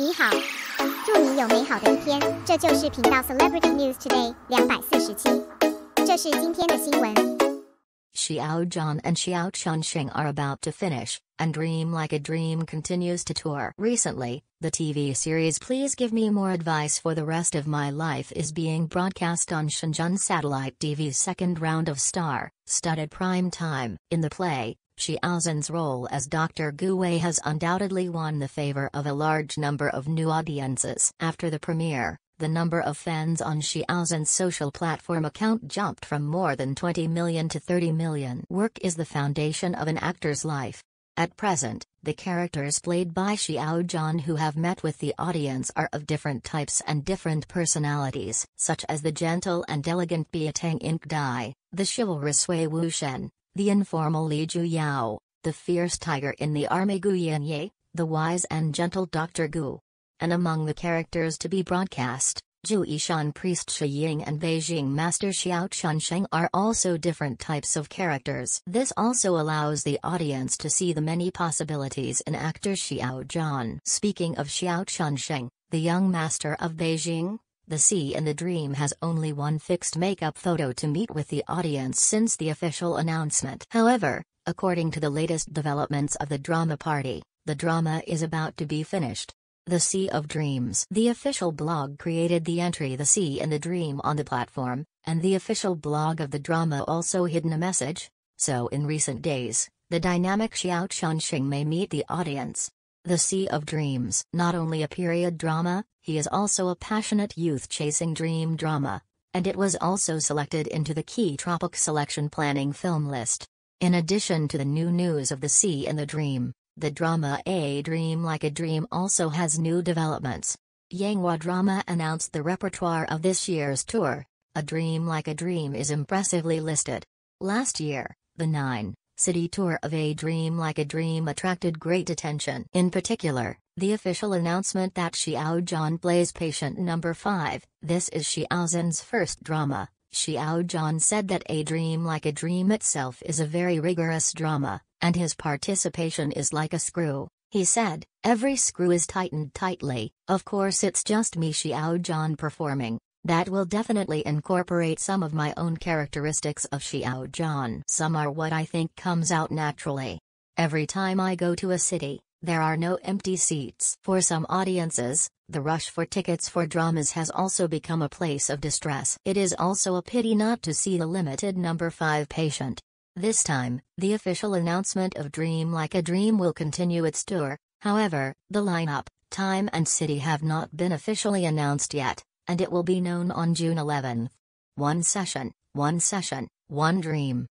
你好，祝你有美好的一天。这就是频道 Celebrity News Today 两百四十七，这是今天的新闻。Xiao Zhan and Xiao Chunxing are about to finish, and Dream Like a Dream continues to tour. Recently, the TV series Please Give Me More Advice for the Rest of My Life is being broadcast on Shenzhen Satellite TV's second round of star, studded prime time. In the play, Xiao Zhan's role as Dr. Gu Wei has undoubtedly won the favor of a large number of new audiences. After the premiere, the number of fans on Xiao Zhan's social platform account jumped from more than 20 million to 30 million. Work is the foundation of an actor's life. At present, the characters played by Xiao Zhan who have met with the audience are of different types and different personalities, such as the gentle and elegant Biatang Ink Dai, the chivalrous Wei Wuxian, the informal Li Ju Yao, the fierce tiger in the army Gu Yiye, the wise and gentle Dr. Gu. And among the characters to be broadcast, Zhu priest Shi Ying and Beijing master Xiao Chunsheng are also different types of characters. This also allows the audience to see the many possibilities in actor Xiao Zhan. Speaking of Xiao Chunsheng, the young master of Beijing, the Sea in the Dream has only one fixed makeup photo to meet with the audience since the official announcement. However, according to the latest developments of the drama party, the drama is about to be finished. The Sea of Dreams. The official blog created the entry The Sea in the Dream on the platform, and the official blog of the drama also hidden a message. So in recent days, the dynamic Xiao Chunsheng may meet the audience. The Sea of Dreams. Not only a period drama, he is also a passionate youth chasing dream drama, and it was also selected into the key Tropic Selection Planning film list. In addition to the new news of The Sea in the Dream, the drama A Dream Like a Dream also has new developments. Yanghua Drama announced the repertoire of this year's tour. A Dream Like a Dream is impressively listed. Last year, the 9 city tour of A Dream Like a Dream attracted great attention. In particular, the official announcement that Xiao Zhan plays patient number 5, this is Xiao Zhan's first drama. Xiao Zhan said that A Dream Like a Dream itself is a very rigorous drama, and his participation is like a screw. He said, every screw is tightened tightly, of course it's just me Xiao Zhan performing, that will definitely incorporate some of my own characteristics of Xiao Zhan. Some are what I think comes out naturally. Every time I go to a city, there are no empty seats. For some audiences, the rush for tickets for dramas has also become a place of distress. It is also a pity not to see the limited number 5 patient. This time, the official announcement of Dream Like a Dream will continue its tour, however, the lineup, time and city have not been officially announced yet, and it will be known on June 11. One session, one session, one dream.